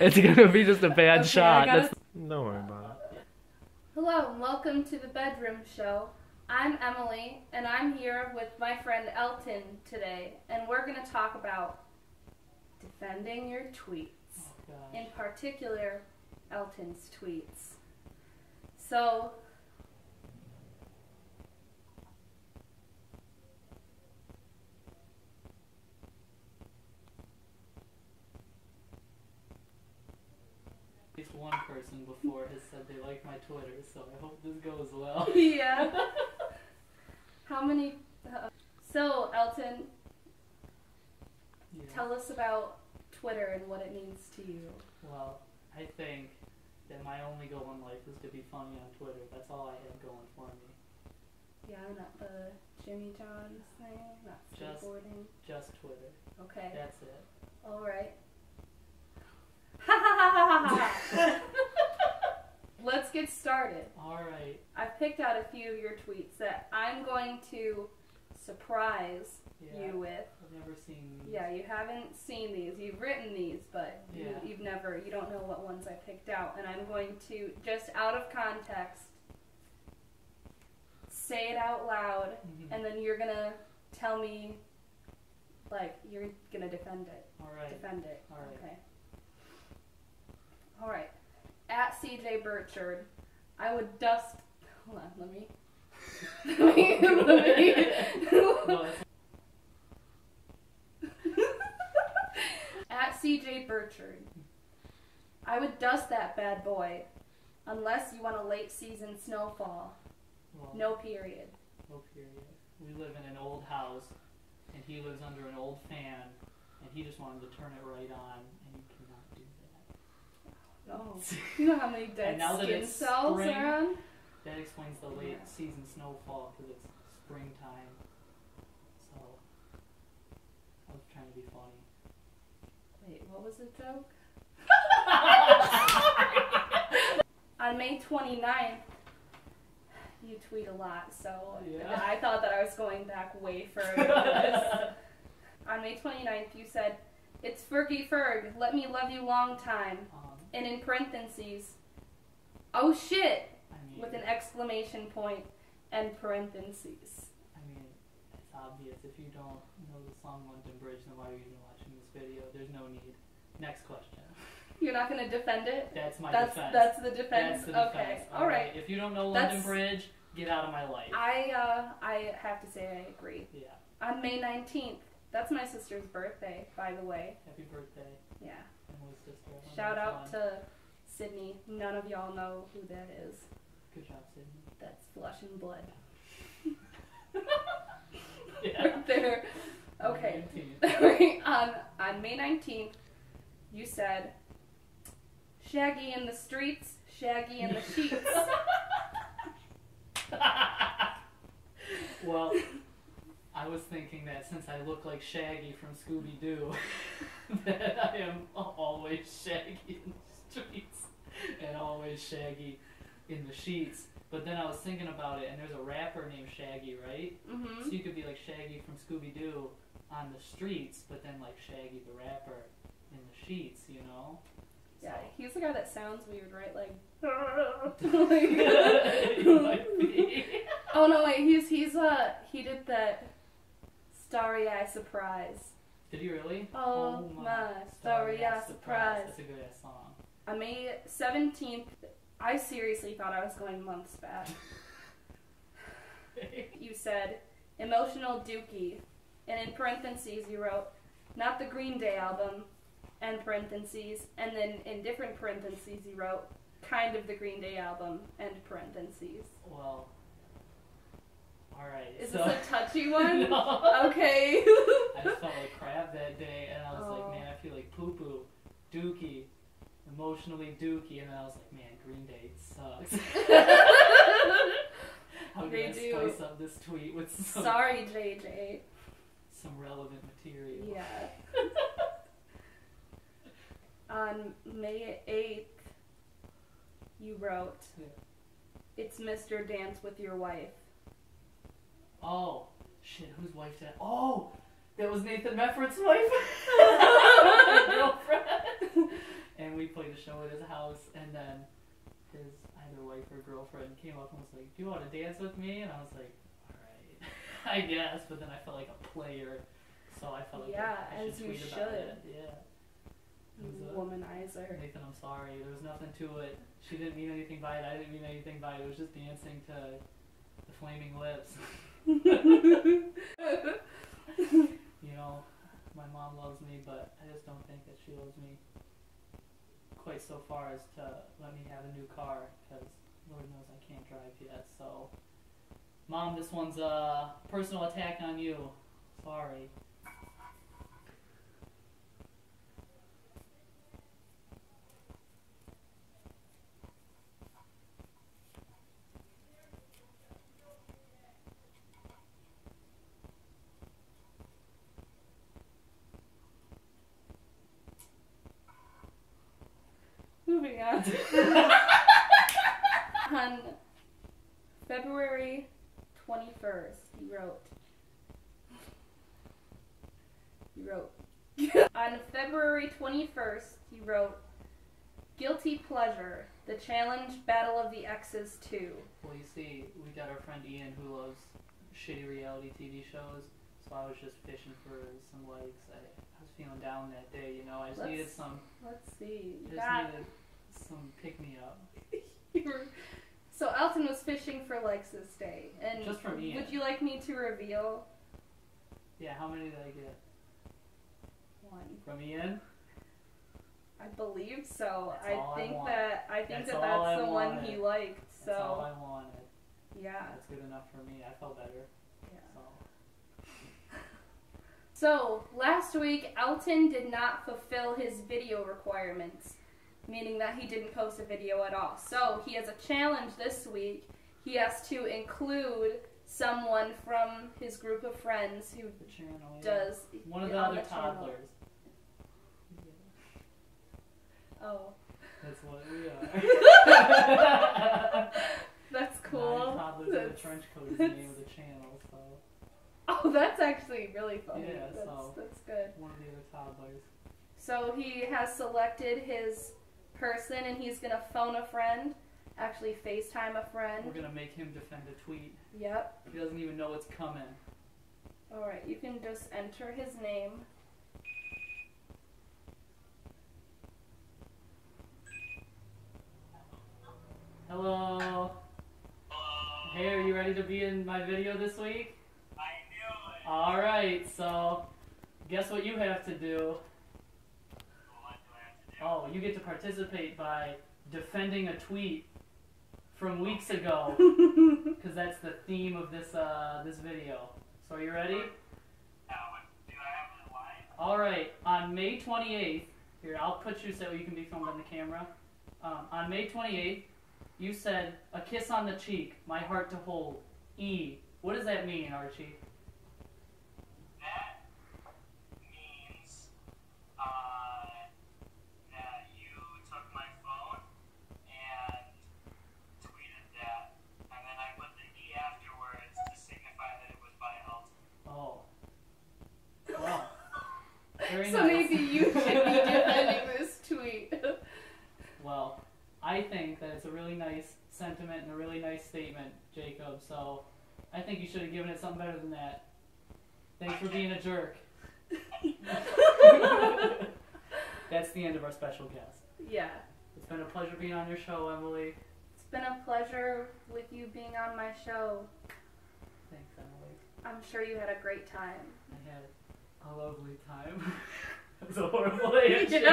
it's gonna be just a bad Okay, shot. I gotta- That's- Don't worry about it. Hello and welcome to the bedroom show. I'm Emily and I'm here with my friend Elton today and we're going to talk about defending your tweets. Oh, In particular, Elton's tweets. So, one person before has said they like my Twitter, so I hope this goes well. yeah. How many uh, So, Elton, Yeah. tell us about Twitter and what it means to you. Well, I think that my only goal in life is to be funny on Twitter. That's all I have going for me. Yeah, not the Jimmy John's thing, not Just- skateboarding. Just Twitter. Okay. That's it. All right. Let's get started. Alright. I've picked out a few of your tweets that I'm going to surprise Yeah. you with. I've never seen these. Yeah, you haven't seen these. You've written these, but Yeah. you, you've never, you don't know what ones I picked out. And I'm going to, just out of context, say it out loud, Mhm. and then you're gonna tell me, like, you're gonna defend it. Alright. Defend it. All right. Okay. All right. At CJ Burchard, I would dust. Hold on, let me. let me. let me- At CJ Burchard, I would dust that bad boy, unless you want a late season snowfall. well, No period. no period. We live in an old house, and he lives under an old fan, and he just wanted to turn it right on, and you that. You know how many dead And now that skin it's cells spring- are on? That explains the late Yeah. season snowfall because it's springtime. So I was trying to be funny. Wait, what was the joke? On May 29th, you tweet a lot, so Yeah. I thought that I was going back way further. On May 29th, you said, It's Fergie Ferg, let me love you long time. And in parentheses, oh shit, I mean, with an exclamation point and parentheses. I mean, it's obvious. If you don't know the song London Bridge, then why are you even watching this video? There's no need. Next question. You're not going to defend it? That's my That's defense. that's the defense. That's the defense. okay. All All right. If you don't know That's- London Bridge, get out of my life. I uh I have to say I agree. yeah. On May 19th, that's my sister's birthday, by the way. Happy birthday, Yeah. Emily's sister. Shout out to Sydney. None of y'all know who that is. Good job, Sydney. That's flesh and blood. Yeah. Right there. Okay. 19. on on May 19th, you said Shaggy in the streets, Shaggy in the sheets. well, I was thinking that since I look like Shaggy from Scooby Doo, that I am always Shaggy in the streets and always Shaggy in the sheets. But then I was thinking about it, and there's a rapper named Shaggy, right? hmm So you could be like Shaggy from Scooby Doo on the streets, but then like Shaggy the rapper in the sheets, you know? Yeah, he's the guy that sounds weird, right? Like. Be. Oh no, wait, he's he's uh he did that starry eye surprise. Did he really? Oh, oh my starry eye surprise. That's a good ass song. On May seventeenth, I seriously thought I was going months back. You said emotional dookie, and in parentheses you wrote not the Green Day album, and parentheses, and then in different parentheses you wrote kind of the Green Day album, and parentheses. well, alright. Is so, this a touchy one? No. Okay. I just felt like crap that day, and I was Oh. like, man, I feel like poo poo, dookie, emotionally dookie, and then I was like, man, Green Day sucks. How can They I do. spice up this tweet with some, Sorry, JJ. some relevant material? Yeah. On May 8th, you wrote, Yeah. It's Mr. Dance with Your Wife. Oh, shit, whose wife did Oh, that was Nathan Mefford's wife. Girlfriend. and we played a show at his house, and then his either wife or girlfriend came up and was like, "Do you want to dance with me?" And I was like, "All right, I guess." But then I felt like a player, so I felt like Yeah, I, I as should you tweet should. about it. Yeah. It You was a- womanizer. Nathan, I'm sorry. There was nothing to it. She didn't mean anything by it. I didn't mean anything by it. It was just dancing to the flaming lips. You know, my mom loves me, but I just don't think that she loves me quite so far as to let me have a new car, because Lord knows I can't drive yet. So, mom, this one's a personal attack on you. Sorry. Moving on. On February 21st, he wrote. He wrote. On February 21st, he wrote. Guilty Pleasure, the challenge Battle of the Exes 2. Well, you see, we got our friend Ian who loves shitty reality TV shows, so I was just fishing for some likes. I, I was feeling down that day, you know. I just Let's- needed some, Let's see. You just got. needed some pick me up. So Elton was fishing for likes this day, and Just from Ian. would you like me to reveal Yeah, how many did I get one? from Ian? I believe so. That's I I think want. that I think That's that that's I the one he liked. That's all So I wanted. yeah, That's good enough for me. I felt better. yeah. So So last week, Elton did not fulfill his video requirements, meaning that he didn't post a video at all. So he has a challenge this week. He has to include someone from his group of friends who the channel. yeah. does One of the other channel. toddlers. Oh, That's what we are. that's cool. Nine toddlers in a trench coat is the name of the channel, so Oh, that's actually really funny. Yeah, that's, so- that's good. one of the other toddlers. So he has selected his person and he's gonna phone a friend, actually FaceTime a friend. We're gonna make him defend a tweet. Yep. He doesn't even know it's coming. Alright, you can just enter his name. Hello. Hey, are you ready to be in my video this week? I knew it. Alright, so guess what you have to do? What do I have to do? Oh, you get to participate by defending a tweet from weeks ago. Because that's the theme of this uh, this video. So are you ready? Now, what, I have it? All right. On May 28th, here I'll put you so you can be filmed on the camera. Um, on May 28th, you said a kiss on the cheek, my heart to hold. E. What does that mean, Archie? That means uh, that you took my phone and tweeted that, and then I put the E afterwards to signify that it was by Elton. Oh. Well. Very so nice. maybe you should be defending this tweet. Well, I think that it's a really nice sentiment and a really nice statement, Jacob. So I think you should have given it something better than that. Thanks for being a jerk. That's the end of our special guest. yeah. It's been a pleasure being on your show, Emily. It's been a pleasure with you being on my show. Thanks, Emily. I'm sure you had a great time. I had a lovely time. it was a horrible answer. Yeah.